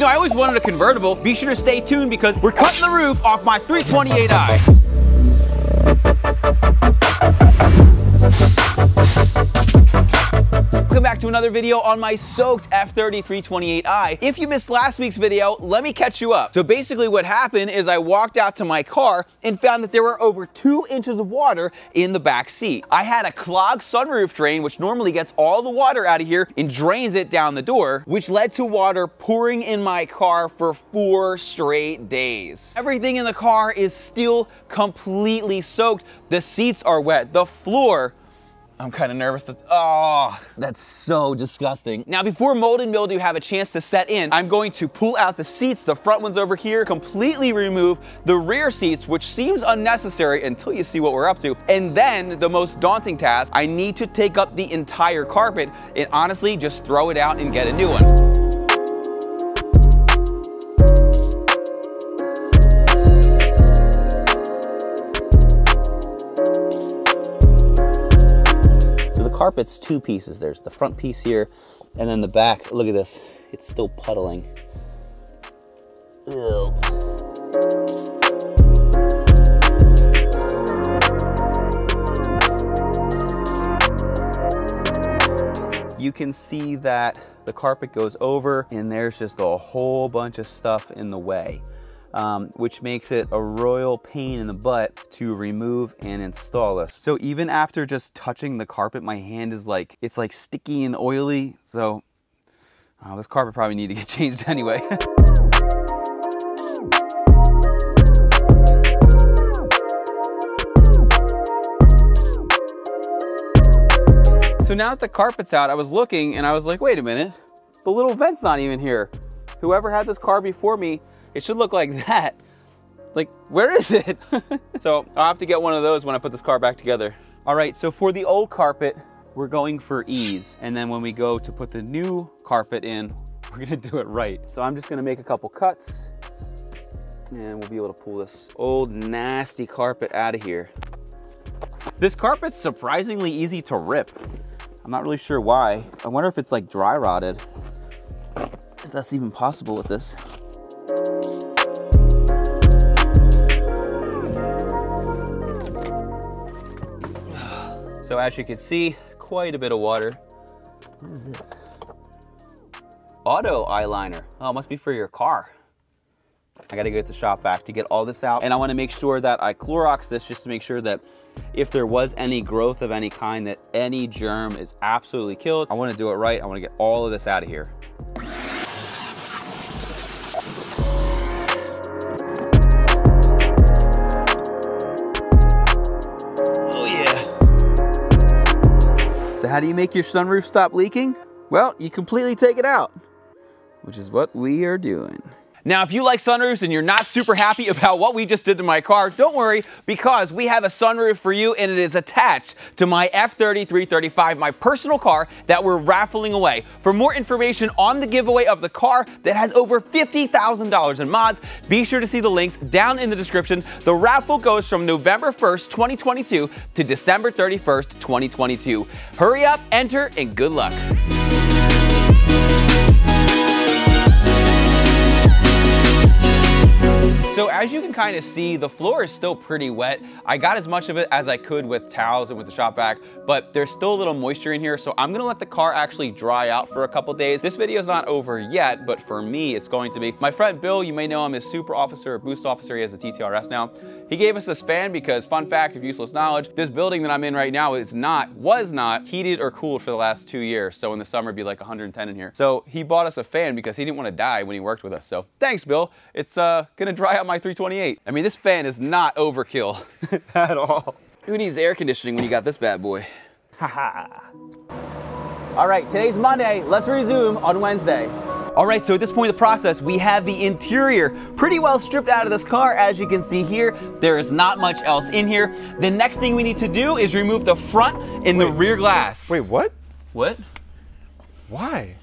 You know, I always wanted a convertible. Be sure to stay tuned because we're cutting the roof off my 328i. Welcome back to another video on my soaked F30 If you missed last week's video, let me catch you up. So basically what happened is I walked out to my car and found that there were over two inches of water in the back seat. I had a clogged sunroof drain, which normally gets all the water out of here and drains it down the door, which led to water pouring in my car for four straight days. Everything in the car is still completely soaked. The seats are wet, the floor I'm kind of nervous. To, oh, that's so disgusting. Now, before mold and mildew have a chance to set in, I'm going to pull out the seats, the front ones over here, completely remove the rear seats, which seems unnecessary until you see what we're up to. And then the most daunting task, I need to take up the entire carpet and honestly just throw it out and get a new one. Carpet's two pieces. There's the front piece here, and then the back. Look at this. It's still puddling. Ew. you can see that the carpet goes over and there's just a whole bunch of stuff in the way um, which makes it a royal pain in the butt to remove and install this. So even after just touching the carpet, my hand is like, it's like sticky and oily. So uh, this carpet probably need to get changed anyway. So now that the carpet's out, I was looking and I was like, wait a minute, the little vent's not even here. Whoever had this car before me it should look like that. Like, where is it? so I'll have to get one of those when I put this car back together. All right, so for the old carpet, we're going for ease. And then when we go to put the new carpet in, we're gonna do it right. So I'm just gonna make a couple cuts and we'll be able to pull this old nasty carpet out of here. This carpet's surprisingly easy to rip. I'm not really sure why. I wonder if it's like dry rotted. If that's even possible with this. So as you can see, quite a bit of water. What is this? Auto eyeliner. Oh, it must be for your car. I gotta get the shop vac to get all this out. And I wanna make sure that I Clorox this just to make sure that if there was any growth of any kind, that any germ is absolutely killed. I wanna do it right. I wanna get all of this out of here. How do you make your sunroof stop leaking? Well, you completely take it out, which is what we are doing. Now, if you like sunroofs and you're not super happy about what we just did to my car, don't worry because we have a sunroof for you and it is attached to my F30 335, my personal car that we're raffling away. For more information on the giveaway of the car that has over $50,000 in mods, be sure to see the links down in the description. The raffle goes from November 1st, 2022 to December 31st, 2022. Hurry up, enter, and good luck. As you can kind of see, the floor is still pretty wet. I got as much of it as I could with towels and with the shop vac, but there's still a little moisture in here. So I'm gonna let the car actually dry out for a couple days. This video is not over yet, but for me, it's going to be. My friend Bill, you may know him as super officer or boost officer. He has a TTRS now. He gave us this fan because fun fact of useless knowledge, this building that I'm in right now is not, was not heated or cooled for the last two years. So in the summer, it'd be like 110 in here. So he bought us a fan because he didn't want to die when he worked with us. So thanks, Bill. It's uh, gonna dry out my 328. I mean, this fan is not overkill at all. Who needs air conditioning when you got this bad boy? Haha. all right, today's Monday. Let's resume on Wednesday. All right, so at this point in the process, we have the interior pretty well stripped out of this car. As you can see here, there is not much else in here. The next thing we need to do is remove the front and wait, the rear glass. Wait, what? What? Why?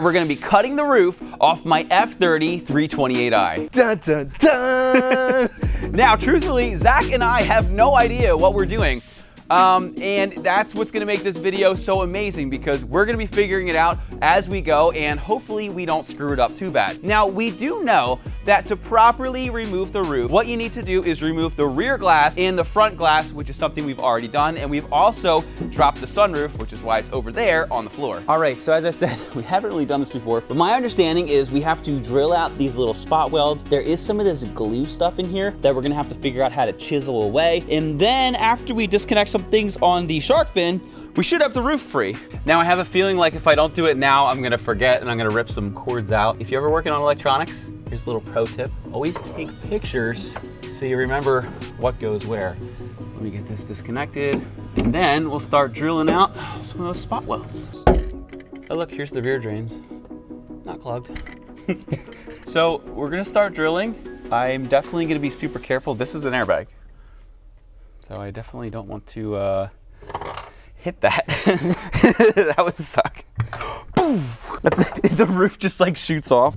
We're gonna be cutting the roof off my F30 328i. Dun, dun, dun. Now, truthfully, Zach and I have no idea what we're doing. Um, and that's what's gonna make this video so amazing because we're gonna be figuring it out as we go and hopefully we don't screw it up too bad. Now, we do know that to properly remove the roof, what you need to do is remove the rear glass and the front glass, which is something we've already done. And we've also dropped the sunroof, which is why it's over there on the floor. All right, so as I said, we haven't really done this before, but my understanding is we have to drill out these little spot welds. There is some of this glue stuff in here that we're gonna have to figure out how to chisel away. And then after we disconnect some things on the shark fin, we should have the roof free. Now I have a feeling like if I don't do it now, I'm gonna forget and I'm gonna rip some cords out. If you're ever working on electronics, here's a little pro tip. Always take pictures so you remember what goes where. Let me get this disconnected and then we'll start drilling out some of those spot welds. Oh look, here's the rear drains. Not clogged. so we're gonna start drilling. I'm definitely gonna be super careful. This is an airbag. So I definitely don't want to uh, hit that. that would suck. That's, the roof just like shoots off.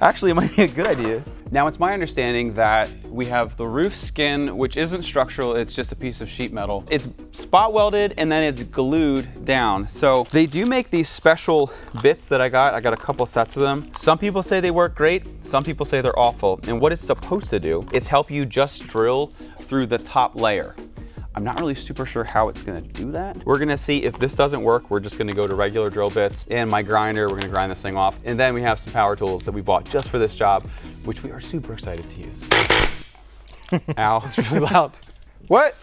Actually, it might be a good idea. Now, it's my understanding that we have the roof skin, which isn't structural, it's just a piece of sheet metal. It's spot welded and then it's glued down. So they do make these special bits that I got. I got a couple sets of them. Some people say they work great, some people say they're awful. And what it's supposed to do is help you just drill through the top layer. I'm not really super sure how it's gonna do that. We're gonna see if this doesn't work, we're just gonna go to regular drill bits and my grinder, we're gonna grind this thing off. And then we have some power tools that we bought just for this job, which we are super excited to use. Ow, it's really loud. what?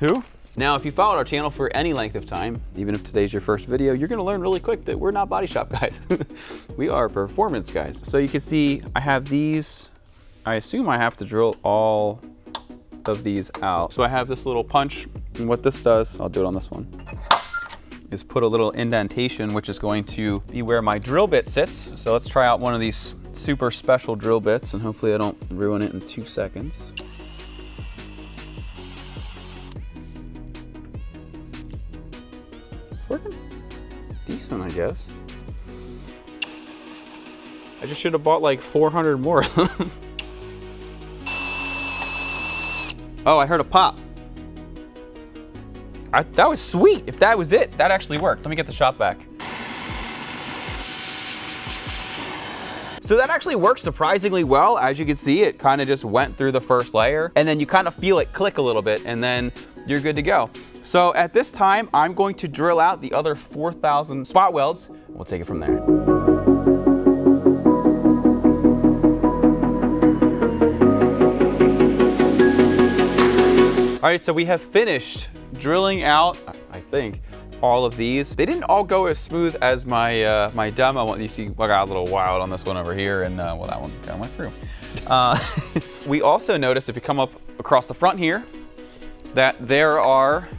Who? Now, if you followed our channel for any length of time, even if today's your first video, you're gonna learn really quick that we're not body shop guys. we are performance guys. So you can see I have these, I assume I have to drill all of these out. So I have this little punch, and what this does, I'll do it on this one, is put a little indentation, which is going to be where my drill bit sits. So let's try out one of these super special drill bits, and hopefully I don't ruin it in two seconds. It's working decent, I guess. I just should have bought like 400 more Oh, I heard a pop. I, that was sweet. If that was it, that actually worked. Let me get the shot back. So that actually works surprisingly well. As you can see, it kind of just went through the first layer and then you kind of feel it click a little bit and then you're good to go. So at this time, I'm going to drill out the other 4,000 spot welds. We'll take it from there. All right, so we have finished drilling out, I think, all of these. They didn't all go as smooth as my uh, my demo. You see, I got a little wild on this one over here, and uh, well, that one kind of went through. Uh, we also noticed if you come up across the front here, that there are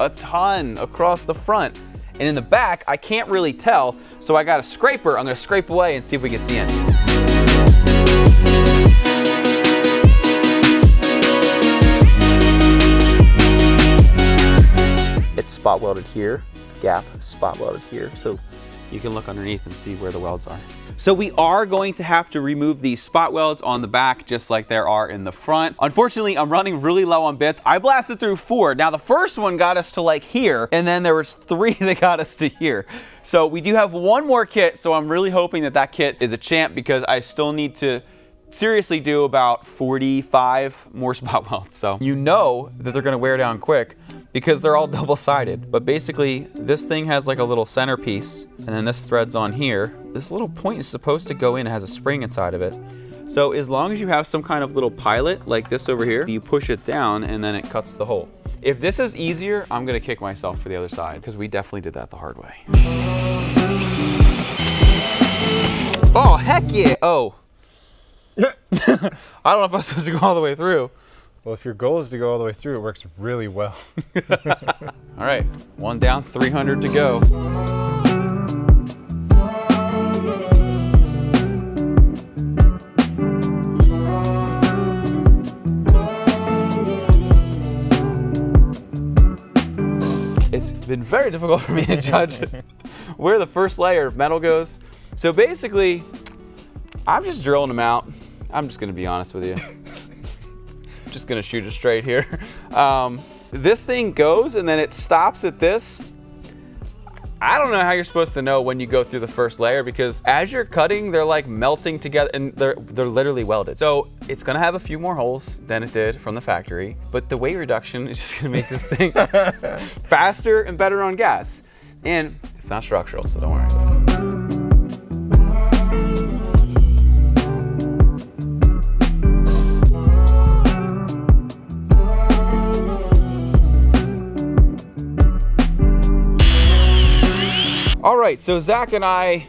a ton across the front. And in the back, I can't really tell, so I got a scraper. I'm gonna scrape away and see if we can see any. Spot welded here, gap spot welded here. So you can look underneath and see where the welds are. So we are going to have to remove these spot welds on the back just like there are in the front. Unfortunately, I'm running really low on bits. I blasted through four. Now the first one got us to like here and then there was three that got us to here. So we do have one more kit. So I'm really hoping that that kit is a champ because I still need to seriously do about 45 more spot welds. So you know that they're gonna wear down quick because they're all double-sided. But basically, this thing has like a little centerpiece, and then this thread's on here. This little point is supposed to go in, it has a spring inside of it. So as long as you have some kind of little pilot like this over here, you push it down and then it cuts the hole. If this is easier, I'm gonna kick myself for the other side because we definitely did that the hard way. Oh, heck yeah. Oh. I don't know if I'm supposed to go all the way through. Well, if your goal is to go all the way through, it works really well. All right, one down, 300 to go. It's been very difficult for me to judge where the first layer of metal goes. So basically, I'm just drilling them out. I'm just gonna be honest with you. Just gonna shoot it straight here. Um, this thing goes and then it stops at this. I don't know how you're supposed to know when you go through the first layer because as you're cutting, they're like melting together and they're, they're literally welded. So it's gonna have a few more holes than it did from the factory, but the weight reduction is just gonna make this thing faster and better on gas. And it's not structural, so don't worry. Right, so Zach and I,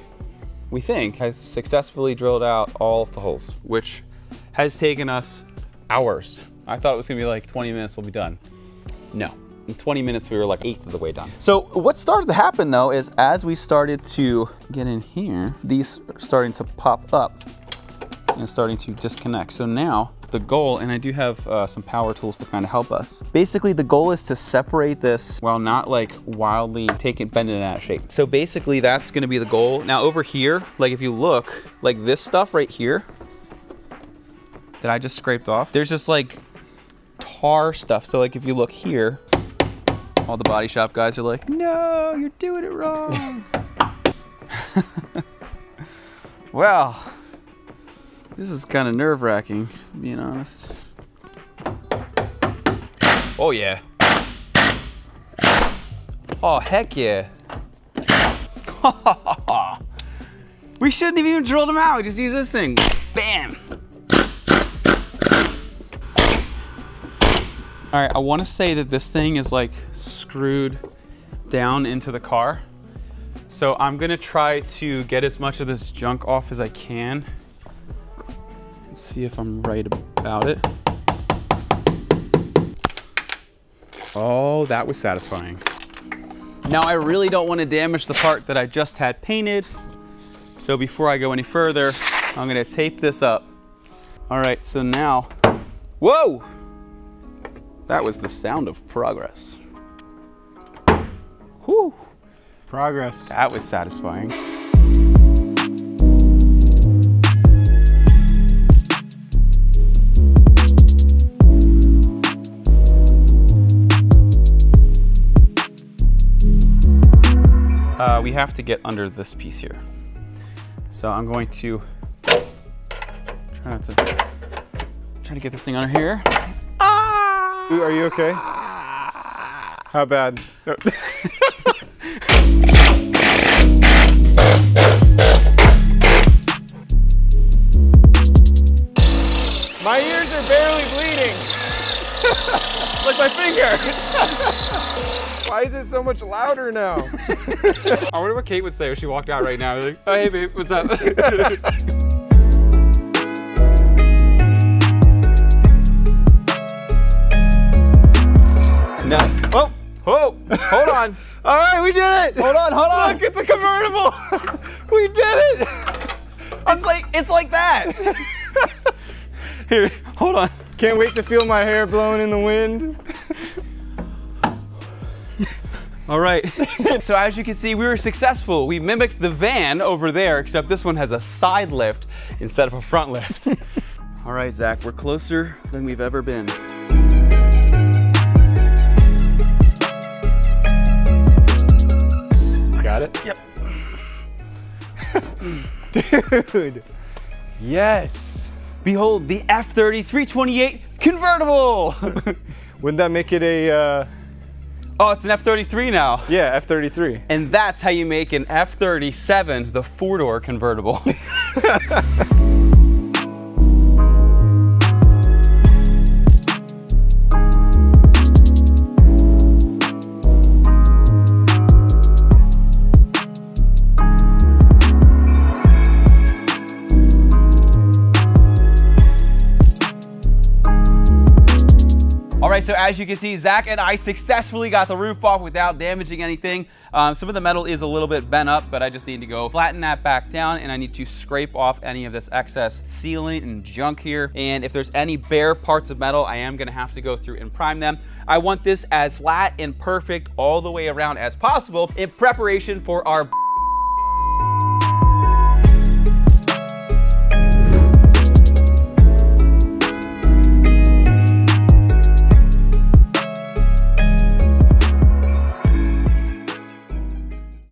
we think, has successfully drilled out all of the holes, which has taken us hours. I thought it was gonna be like 20 minutes, we'll be done. No, in 20 minutes, we were like eighth of the way done. So what started to happen though is as we started to get in here, these are starting to pop up and starting to disconnect. So now the goal, and I do have uh, some power tools to kind of help us. Basically, the goal is to separate this while not like wildly taking, bending it out of shape. So basically that's gonna be the goal. Now over here, like if you look, like this stuff right here that I just scraped off, there's just like tar stuff. So like if you look here, all the body shop guys are like, no, you're doing it wrong. well, this is kind of nerve wracking, being honest. Oh, yeah. Oh, heck yeah. we shouldn't have even drilled them out. We just use this thing. Bam. All right, I want to say that this thing is like screwed down into the car. So I'm gonna try to get as much of this junk off as I can and see if I'm right about it. Oh, that was satisfying. Now I really don't want to damage the part that I just had painted. So before I go any further, I'm gonna tape this up. All right, so now, whoa! That was the sound of progress. Whew, Progress. that was satisfying. We have to get under this piece here. So I'm going to try not to try to get this thing under here. Ah! Are you okay? How bad? No. My ears are barely bleeding. like my finger. Why is it so much louder now? I wonder what Kate would say if she walked out right now. Like, oh, hey, babe, what's up? no. Oh, oh, hold on. All right, we did it. Hold on, hold on. Look, it's a convertible. we did it. It's like, it's like that. Here, hold on. Can't wait to feel my hair blowing in the wind. All right. so as you can see, we were successful. We mimicked the van over there, except this one has a side lift instead of a front lift. All right, Zach, we're closer than we've ever been. Got it? Yep. Dude. Yes. Behold, the F30 328 convertible. Wouldn't that make it a, uh, oh, it's an F33 now. yeah, F33? And that's how you make an F37, the four-door convertible. so as you can see, Zach and I successfully got the roof off without damaging anything. Um, some of the metal is a little bit bent up, but I just need to go flatten that back down and I need to scrape off any of this excess sealant and junk here. And if there's any bare parts of metal, I am gonna have to go through and prime them. I want this as flat and perfect all the way around as possible in preparation for our